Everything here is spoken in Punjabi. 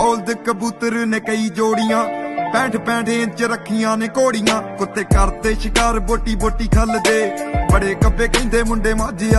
ਬੌਲਦ ਕਬੂਤਰ ਨੇ ਕਈ ਜੋੜੀਆਂ 65 65 ਇੰਚ ਰੱਖੀਆਂ ਨੇ ਘੋੜੀਆਂ। ਕੁੱਤੇ ਕਰਦੇ ਸ਼ਿਕਾਰ, ਬੋਟੀ ਬੋਟੀ ਖੱਲਦੇ। ਬੜੇ ਕੱਬੇ ਕਹਿੰਦੇ ਮੁੰਡੇ ਮਾਝੇ